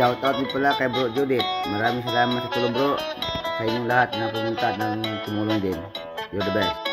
Shoutout din pala kay Bro Judith. Maraming salamat sa tulong bro. Sa inyong lahat na pumunta at nang tumulong din. You're the best.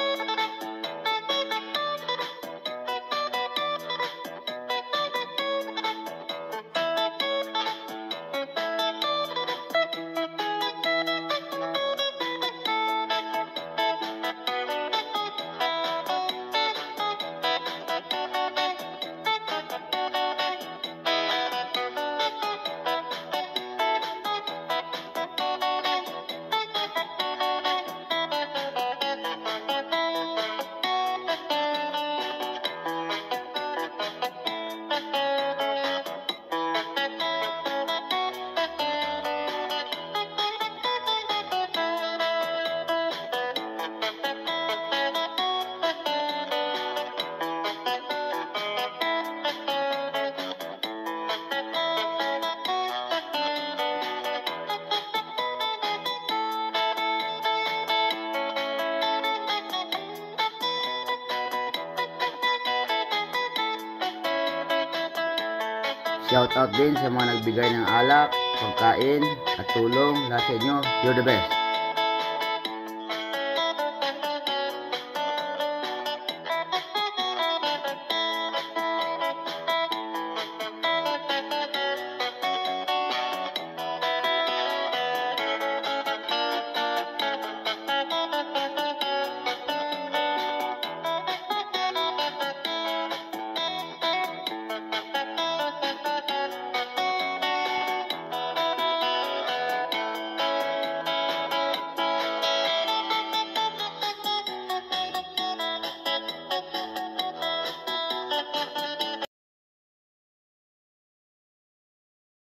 Shoutout din sa mga nagbigay ng alak, pagkain, at tulong. Lahat sa inyo, you're the best.